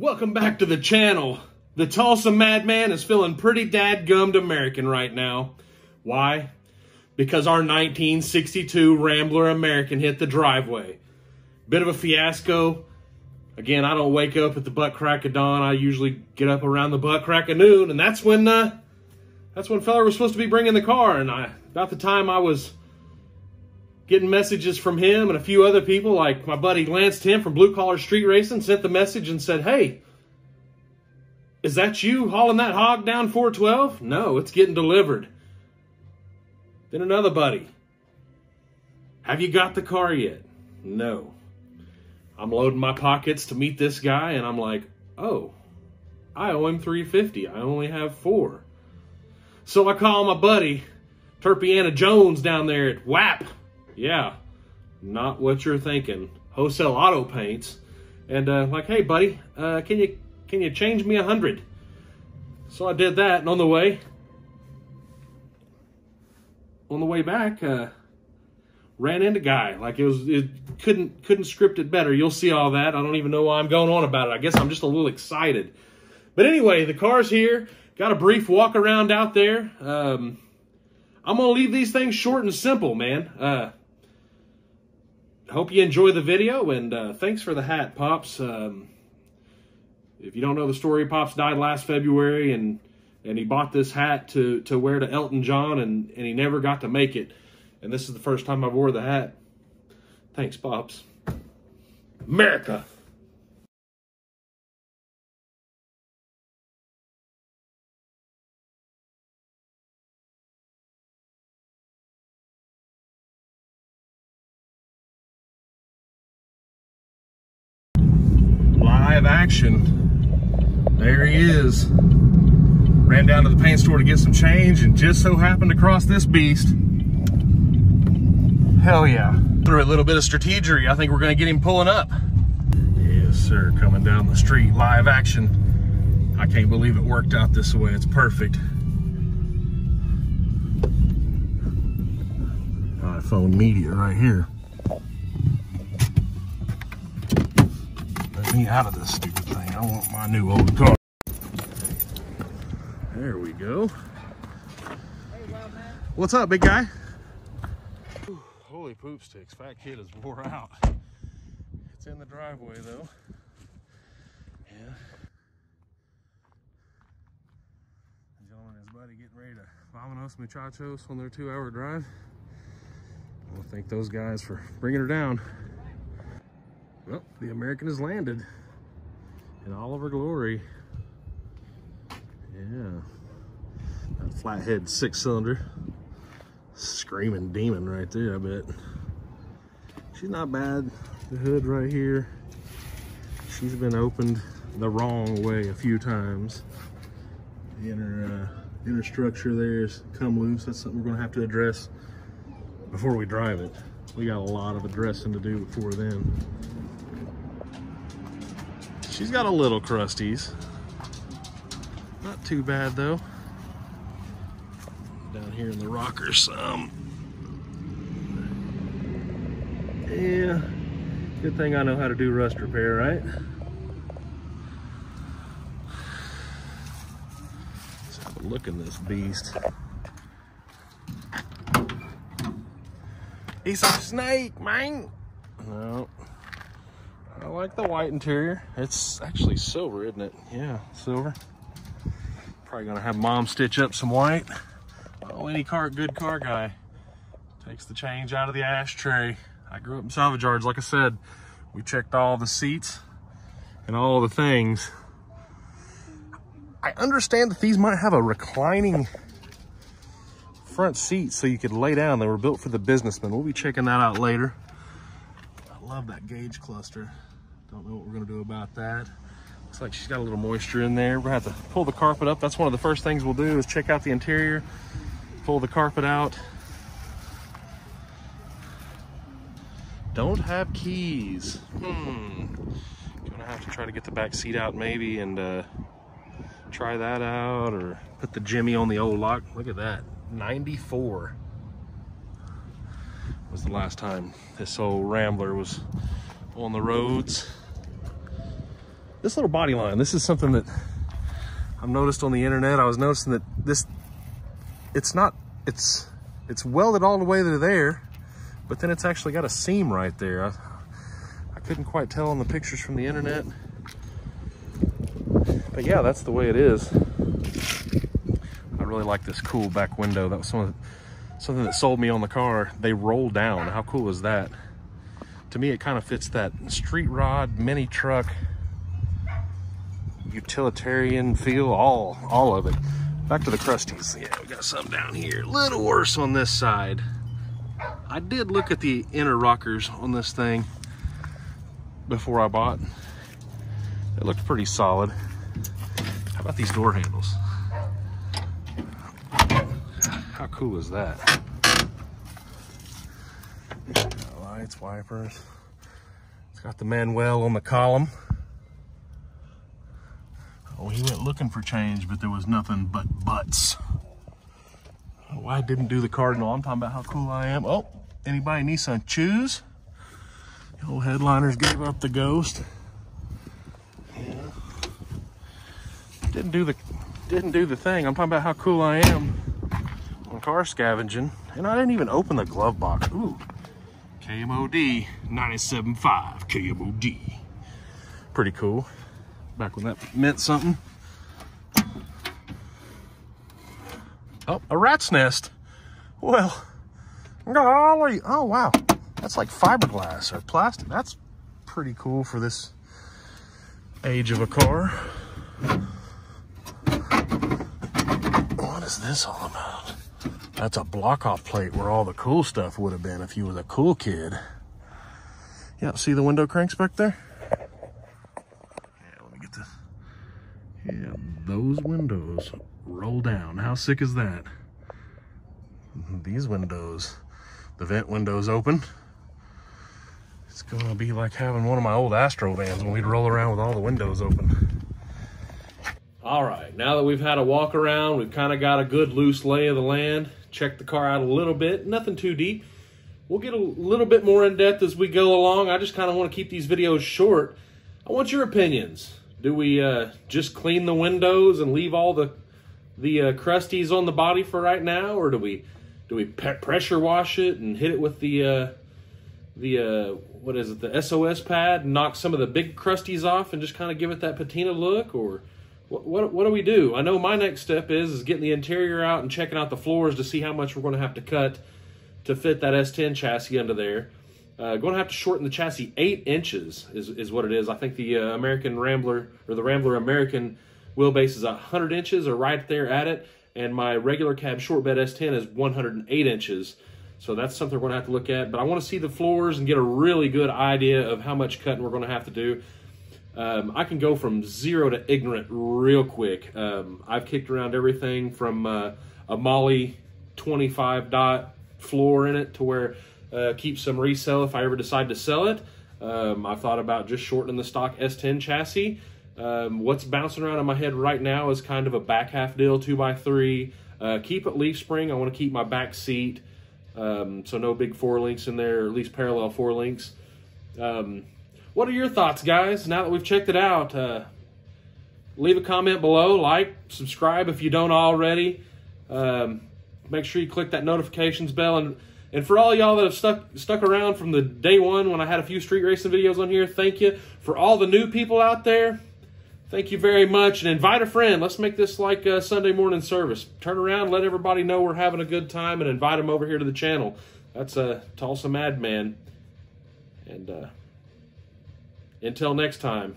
Welcome back to the channel. The Tulsa Madman is feeling pretty dadgummed American right now. Why? Because our 1962 Rambler American hit the driveway. Bit of a fiasco. Again, I don't wake up at the butt crack of dawn. I usually get up around the butt crack of noon, and that's when uh, that's when feller was supposed to be bringing the car. And I, about the time I was getting messages from him and a few other people, like my buddy Lance Tim from Blue Collar Street Racing, sent the message and said, "Hey, is that you hauling that hog down 412? No, it's getting delivered." Then another buddy, "Have you got the car yet?" No. I'm loading my pockets to meet this guy, and I'm like, "Oh, I owe him 350. I only have four. So I call my buddy, Terpiana Jones down there at WAP. Yeah, not what you're thinking. Wholesale Auto Paints. And uh, like, hey buddy, uh, can you can you change me a hundred? So I did that, and on the way, on the way back, uh, ran into guy. Like it was, it couldn't couldn't script it better. You'll see all that. I don't even know why I'm going on about it. I guess I'm just a little excited. But anyway, the car's here. Got a brief walk around out there. Um, I'm gonna leave these things short and simple, man. Uh, hope you enjoy the video, and uh, thanks for the hat, Pops. Um, if you don't know the story, Pops died last February, and and he bought this hat to to wear to Elton John, and and he never got to make it. And this is the first time I wore the hat. Thanks, Pops. America. Live action. There he is. Ran down to the paint store to get some change and just so happened to cross this beast. Hell yeah. Through a little bit of strategery, I think we're gonna get him pulling up. Yes, sir, coming down the street, live action. I can't believe it worked out this way, it's perfect. iPhone media right here. Me out of this stupid thing. I want my new old car. There we go. What's up, big guy? Ooh, holy poop sticks. Fat kid is wore out. It's in the driveway though. Yeah. The gentleman and his buddy getting ready to Vamanos Muchachos on their two hour drive. I want to thank those guys for bringing her down. Well, the American has landed in all of her glory. Yeah. That flathead six cylinder. Screaming demon right there, I bet. She's not bad. The hood right here. She's been opened the wrong way a few times. The inner, uh, inner structure there is come loose. That's something we're gonna have to address before we drive it. We got a lot of addressing to do before then. She's got a little crusties. Not too bad though. Down here in the rocker some. Yeah, good thing I know how to do rust repair, right? Let's have a look in this beast. He's a snake, man. No. I like the white interior. It's actually silver, isn't it? Yeah, silver. Probably gonna have mom stitch up some white. Oh, any car, good car guy takes the change out of the ashtray. I grew up in salvage yards, like I said. We checked all the seats and all the things. I understand that these might have a reclining front seat so you could lay down. They were built for the businessman. We'll be checking that out later. I love that gauge cluster. Don't know what we're gonna do about that. Looks like she's got a little moisture in there. We're gonna have to pull the carpet up. That's one of the first things we'll do is check out the interior, pull the carpet out. Don't have keys. Hmm. Gonna have to try to get the back seat out maybe and uh, try that out or put the Jimmy on the old lock. Look at that, 94 was the last time this old Rambler was on the roads. This little body line, this is something that I've noticed on the internet. I was noticing that this, it's not, it's, it's welded all the way to there, but then it's actually got a seam right there. I, I couldn't quite tell on the pictures from the internet. But yeah, that's the way it is. I really like this cool back window. That was some something that sold me on the car. They roll down. How cool is that? To me, it kind of fits that street rod, mini truck, utilitarian feel, all, all of it. Back to the crusties. Yeah, we got some down here. A little worse on this side. I did look at the inner rockers on this thing before I bought. It looked pretty solid. How about these door handles? How cool is that? Lights, wipers. It's got the Manuel on the column. Oh, he went looking for change, but there was nothing but butts. Oh, I didn't do the cardinal. I'm talking about how cool I am. Oh, anybody Nissan choose? The old headliners gave up the ghost. Yeah. Didn't do the didn't do the thing. I'm talking about how cool I am on car scavenging. And I didn't even open the glove box. Ooh. KMOD 97.5 KMOD. Pretty cool back when that meant something. Oh, a rat's nest. Well, golly. Oh, wow. That's like fiberglass or plastic. That's pretty cool for this age of a car. What is this all about? That's a block off plate where all the cool stuff would have been if you was a cool kid. Yeah, see the window cranks back there? Yeah, those windows roll down. How sick is that? These windows, the vent windows open. It's gonna be like having one of my old Astro vans when we'd roll around with all the windows open. All right, now that we've had a walk around, we've kind of got a good loose lay of the land, checked the car out a little bit, nothing too deep. We'll get a little bit more in depth as we go along. I just kind of want to keep these videos short. I want your opinions. Do we uh, just clean the windows and leave all the the uh, crusties on the body for right now, or do we do we pressure wash it and hit it with the uh, the uh, what is it the SOS pad and knock some of the big crusties off and just kind of give it that patina look, or what, what what do we do? I know my next step is is getting the interior out and checking out the floors to see how much we're going to have to cut to fit that S10 chassis under there. Uh, going to have to shorten the chassis eight inches is, is what it is. I think the uh, American Rambler or the Rambler American wheelbase is 100 inches or right there at it. And my regular cab short bed S10 is 108 inches. So that's something we're going to have to look at. But I want to see the floors and get a really good idea of how much cutting we're going to have to do. Um, I can go from zero to ignorant real quick. Um, I've kicked around everything from uh, a Molly 25 dot floor in it to where uh, keep some resale if I ever decide to sell it. Um, I thought about just shortening the stock S10 chassis. Um, what's bouncing around in my head right now is kind of a back half deal, 2x3. Uh, keep it leaf spring. I want to keep my back seat, um, so no big four links in there, at least parallel four links. Um, what are your thoughts, guys, now that we've checked it out? Uh, leave a comment below, like, subscribe if you don't already. Um, make sure you click that notifications bell and and for all y'all that have stuck stuck around from the day one when I had a few street racing videos on here, thank you. For all the new people out there, thank you very much. And invite a friend. Let's make this like a Sunday morning service. Turn around, let everybody know we're having a good time, and invite them over here to the channel. That's a Tulsa Madman. And uh, until next time.